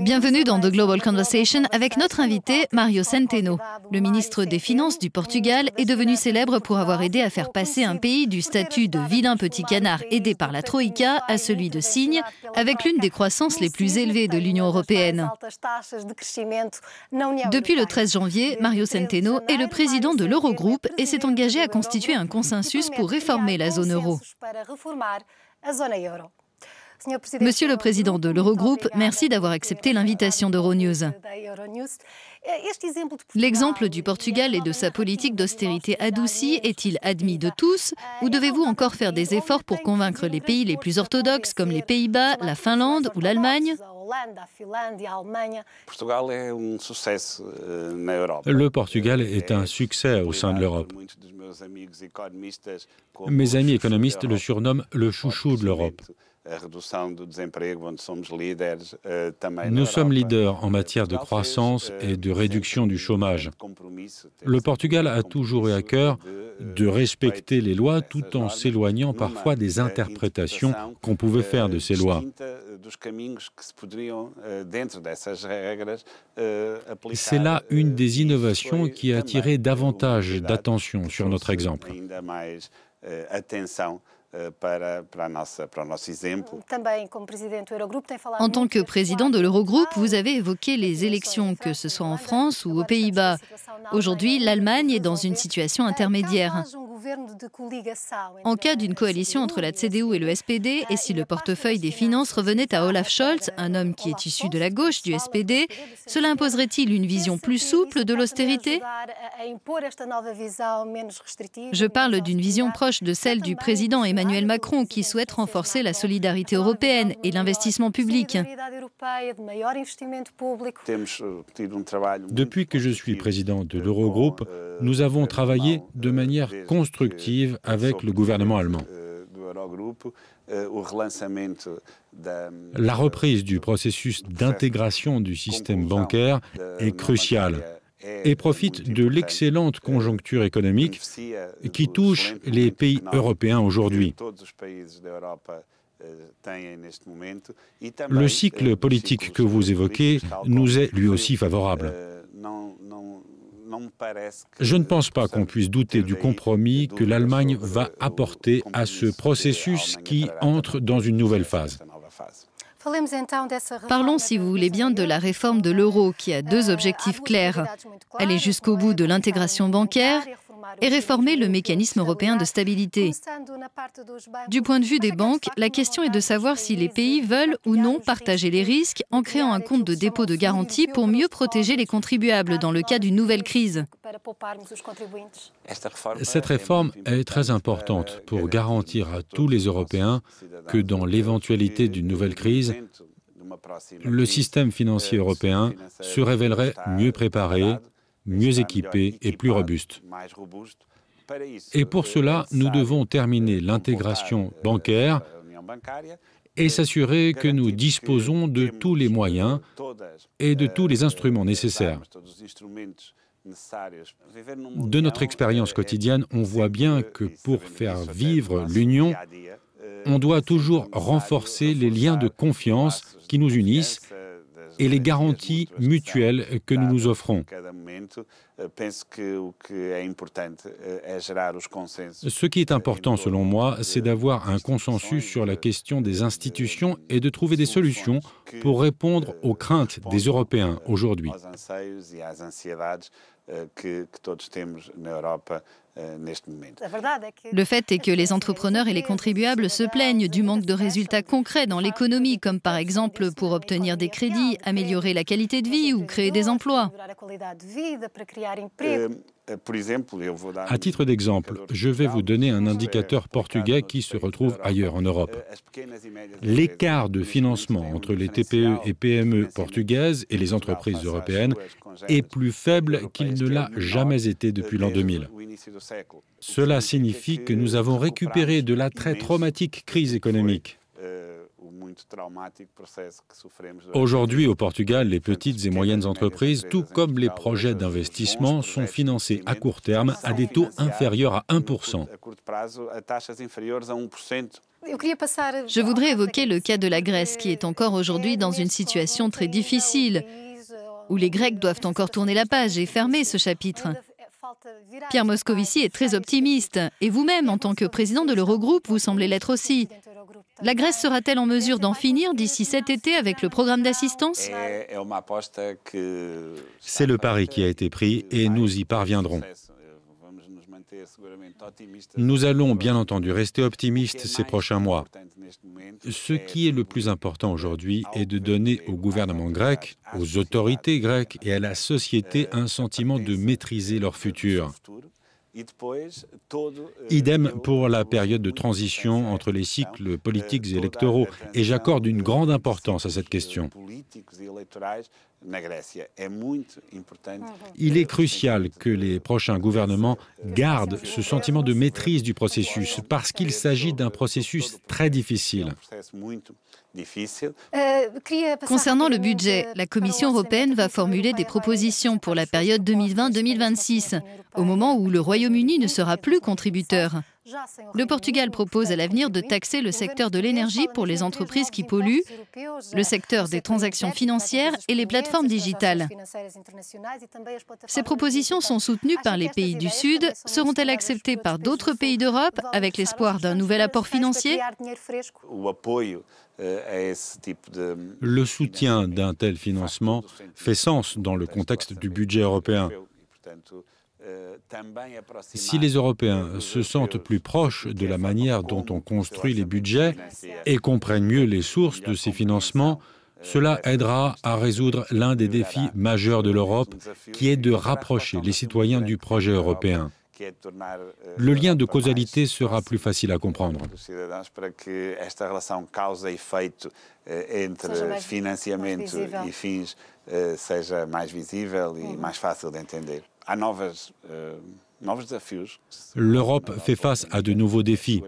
Bienvenue dans The Global Conversation avec notre invité Mario Centeno. Le ministre des Finances du Portugal est devenu célèbre pour avoir aidé à faire passer un pays du statut de vilain petit canard aidé par la Troïka à celui de cygne, avec l'une des croissances les plus élevées de l'Union européenne. Depuis le 13 janvier, Mario Centeno est le président de l'Eurogroupe et s'est engagé à constituer un consensus pour réformer la zone euro. Monsieur le Président de l'Eurogroupe, merci d'avoir accepté l'invitation d'Euronews. L'exemple du Portugal et de sa politique d'austérité adoucie est-il admis de tous ou devez-vous encore faire des efforts pour convaincre les pays les plus orthodoxes comme les Pays-Bas, la Finlande ou l'Allemagne? Le Portugal est un succès au sein de l'Europe. Mes amis économistes le surnomment le chouchou de l'Europe. Nous sommes leaders en matière de croissance et de réduction du chômage. Le Portugal a toujours eu à cœur de respecter les lois tout en s'éloignant parfois des interprétations qu'on pouvait faire de ces lois. C'est là une des innovations qui a attiré davantage d'attention sur notre exemple. En tant que président de l'Eurogroupe, vous avez évoqué les élections, que ce soit en France ou aux Pays-Bas. Aujourd'hui, l'Allemagne est dans une situation intermédiaire. En cas d'une coalition entre la CDU et le SPD, et si le portefeuille des finances revenait à Olaf Scholz, un homme qui est issu de la gauche du SPD, cela imposerait-il une vision plus souple de l'austérité Je parle d'une vision proche de celle du président Emmanuel Macron qui souhaite renforcer la solidarité européenne et l'investissement public. Depuis que je suis président de l'Eurogroupe, nous avons travaillé de manière constructive avec le gouvernement allemand. La reprise du processus d'intégration du système bancaire est cruciale et profite de l'excellente conjoncture économique qui touche les pays européens aujourd'hui. Le cycle politique que vous évoquez nous est lui aussi favorable. Je ne pense pas qu'on puisse douter du compromis que l'Allemagne va apporter à ce processus qui entre dans une nouvelle phase. Parlons, si vous voulez bien, de la réforme de l'euro qui a deux objectifs clairs. Aller jusqu'au bout de l'intégration bancaire et réformer le mécanisme européen de stabilité. Du point de vue des banques, la question est de savoir si les pays veulent ou non partager les risques en créant un compte de dépôt de garantie pour mieux protéger les contribuables dans le cas d'une nouvelle crise. Cette réforme est très importante pour garantir à tous les Européens que dans l'éventualité d'une nouvelle crise, le système financier européen se révélerait mieux préparé mieux équipés et plus robustes. Et pour cela, nous devons terminer l'intégration bancaire et s'assurer que nous disposons de tous les moyens et de tous les instruments nécessaires. De notre expérience quotidienne, on voit bien que pour faire vivre l'Union, on doit toujours renforcer les liens de confiance qui nous unissent et les garanties mutuelles que nous nous offrons. Ce qui est important selon moi, c'est d'avoir un consensus sur la question des institutions et de trouver des solutions pour répondre aux craintes des Européens aujourd'hui. Le fait est que les entrepreneurs et les contribuables se plaignent du manque de résultats concrets dans l'économie, comme par exemple pour obtenir des crédits, améliorer la qualité de vie ou créer des emplois. À titre d'exemple, je vais vous donner un indicateur portugais qui se retrouve ailleurs en Europe. L'écart de financement entre les TPE et PME portugaises et les entreprises européennes est plus faible qu'il ne l'a jamais été depuis l'an 2000. Cela signifie que nous avons récupéré de la très traumatique crise économique. Aujourd'hui, au Portugal, les petites et moyennes entreprises, tout comme les projets d'investissement, sont financés à court terme à des taux inférieurs à 1%. Je voudrais évoquer le cas de la Grèce, qui est encore aujourd'hui dans une situation très difficile, où les Grecs doivent encore tourner la page et fermer ce chapitre. Pierre Moscovici est très optimiste, et vous-même, en tant que président de l'Eurogroupe, vous semblez l'être aussi. La Grèce sera-t-elle en mesure d'en finir d'ici cet été avec le programme d'assistance C'est le pari qui a été pris et nous y parviendrons. Nous allons bien entendu rester optimistes ces prochains mois. Ce qui est le plus important aujourd'hui est de donner au gouvernement grec, aux autorités grecques et à la société un sentiment de maîtriser leur futur. Idem pour la période de transition entre les cycles politiques et électoraux, et j'accorde une grande importance à cette question. Il est crucial que les prochains gouvernements gardent ce sentiment de maîtrise du processus parce qu'il s'agit d'un processus très difficile. Concernant le budget, la Commission européenne va formuler des propositions pour la période 2020-2026, au moment où le Royaume-Uni ne sera plus contributeur. Le Portugal propose à l'avenir de taxer le secteur de l'énergie pour les entreprises qui polluent, le secteur des transactions financières et les plateformes digitales. Ces propositions sont soutenues par les pays du Sud. Seront-elles acceptées par d'autres pays d'Europe avec l'espoir d'un nouvel apport financier Le soutien d'un tel financement fait sens dans le contexte du budget européen. Si les Européens se sentent plus proches de la manière dont on construit les budgets et comprennent mieux les sources de ces financements, cela aidera à résoudre l'un des défis majeurs de l'Europe, qui est de rapprocher les citoyens du projet européen. Le lien de causalité sera plus facile à comprendre. L'Europe fait face à de nouveaux défis.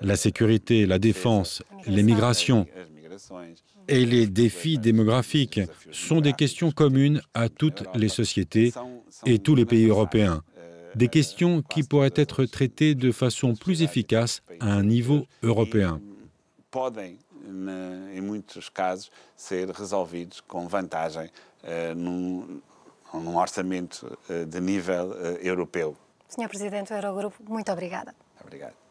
La sécurité, la défense, les migrations et les défis démographiques sont des questions communes à toutes les sociétés et tous les pays européens. Des questions qui pourraient être traitées de façon plus efficace à un niveau européen. Num orçamento eh, de nível eh, europeu. Senhor Presidente do Eurogrupo, muito obrigada. Obrigado.